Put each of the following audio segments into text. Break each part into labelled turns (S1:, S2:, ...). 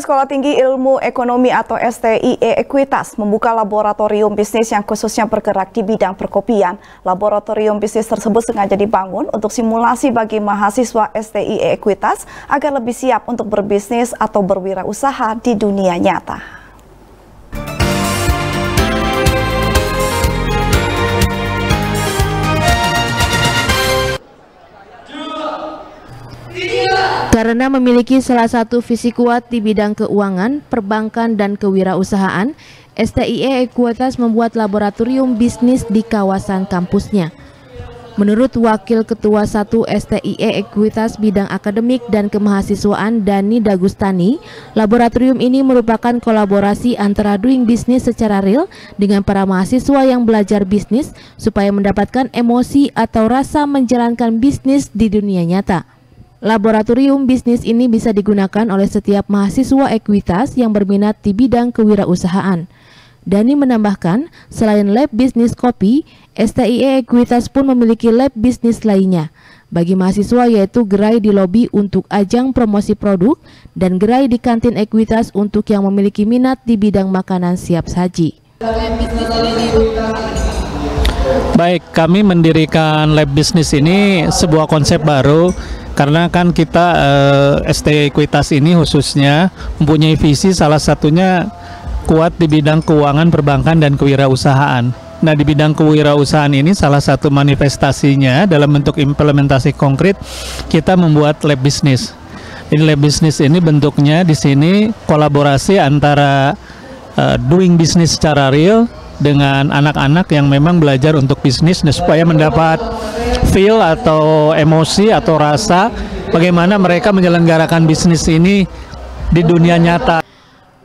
S1: Sekolah Tinggi Ilmu Ekonomi atau STIE Ekuitas membuka laboratorium bisnis yang khususnya bergerak di bidang perkopian. Laboratorium bisnis tersebut sengaja dibangun untuk simulasi bagi mahasiswa STIE Ekuitas agar lebih siap untuk berbisnis atau berwirausaha di dunia nyata.
S2: Karena memiliki salah satu visi kuat di bidang keuangan, perbankan, dan kewirausahaan, STIE Ekuitas membuat laboratorium bisnis di kawasan kampusnya. Menurut Wakil Ketua 1 STIE Ekuitas Bidang Akademik dan Kemahasiswaan Dani Dagustani, laboratorium ini merupakan kolaborasi antara doing bisnis secara real dengan para mahasiswa yang belajar bisnis supaya mendapatkan emosi atau rasa menjalankan bisnis di dunia nyata. Laboratorium bisnis ini bisa digunakan oleh setiap mahasiswa ekuitas yang berminat di bidang kewirausahaan. Dani menambahkan, selain lab bisnis kopi, STIE Ekuitas pun memiliki lab bisnis lainnya. Bagi mahasiswa yaitu gerai di lobi untuk ajang promosi produk dan gerai di kantin Ekuitas untuk yang memiliki minat di bidang makanan siap saji.
S3: Baik, kami mendirikan lab bisnis ini sebuah konsep baru karena kan kita eh, ST Ekuitas ini khususnya mempunyai visi salah satunya kuat di bidang keuangan, perbankan dan kewirausahaan. Nah, di bidang kewirausahaan ini salah satu manifestasinya dalam bentuk implementasi konkret kita membuat lab bisnis. Ini lab bisnis ini bentuknya di sini kolaborasi antara uh, doing bisnis secara real dengan anak-anak yang memang belajar untuk bisnis supaya mendapat feel atau emosi atau rasa bagaimana mereka menyelenggarakan bisnis ini di dunia nyata.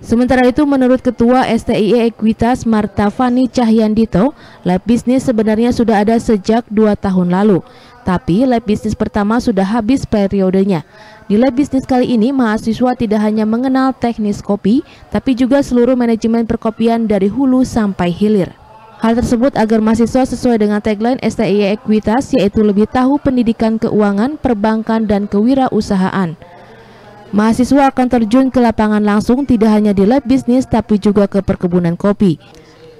S2: Sementara itu menurut Ketua STIE Ekuitas Marta Fani Cahyandito, lab bisnis sebenarnya sudah ada sejak dua tahun lalu. Tapi lab bisnis pertama sudah habis periodenya. Di lab bisnis kali ini, mahasiswa tidak hanya mengenal teknis kopi, tapi juga seluruh manajemen perkopian dari hulu sampai hilir. Hal tersebut agar mahasiswa sesuai dengan tagline STIE Ekuitas yaitu lebih tahu pendidikan keuangan, perbankan, dan kewirausahaan. Mahasiswa akan terjun ke lapangan langsung tidak hanya di lab bisnis tapi juga ke perkebunan kopi.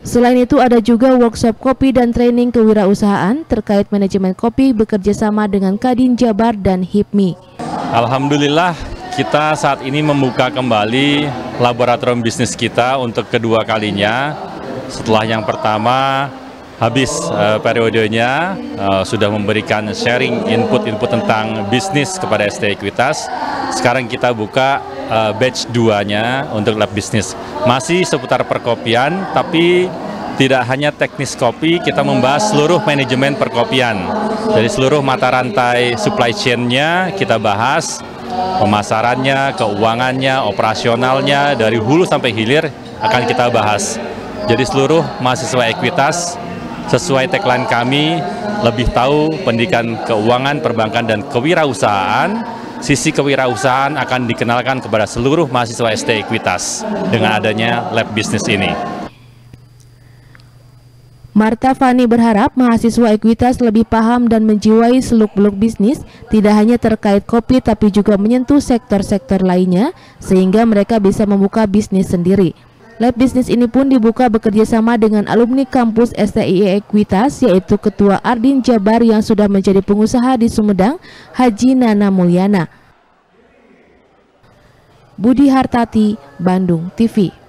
S2: Selain itu ada juga workshop kopi dan training kewirausahaan terkait manajemen kopi bekerja sama dengan Kadin Jabar dan HIPMI.
S4: Alhamdulillah kita saat ini membuka kembali laboratorium bisnis kita untuk kedua kalinya setelah yang pertama habis uh, periodenya uh, sudah memberikan sharing input-input tentang bisnis kepada ST Ekuitas. Sekarang kita buka uh, batch 2-nya untuk lab bisnis. Masih seputar perkopian tapi tidak hanya teknis kopi, kita membahas seluruh manajemen perkopian. Jadi seluruh mata rantai supply chain-nya kita bahas, pemasarannya, keuangannya, operasionalnya, dari hulu sampai hilir akan kita bahas. Jadi seluruh mahasiswa ekuitas sesuai tagline kami lebih tahu pendidikan keuangan, perbankan dan kewirausahaan. Sisi kewirausahaan akan dikenalkan kepada seluruh mahasiswa ST Ekuitas dengan adanya lab bisnis ini.
S2: Marta Fani berharap mahasiswa Ekuitas lebih paham dan menjiwai seluk-beluk bisnis, tidak hanya terkait kopi tapi juga menyentuh sektor-sektor lainnya, sehingga mereka bisa membuka bisnis sendiri. Lab bisnis ini pun dibuka bekerja sama dengan alumni kampus STIE Ekuitas yaitu Ketua Ardin Jabar yang sudah menjadi pengusaha di Sumedang, Haji Nana Mulyana. Budi Hartati, Bandung TV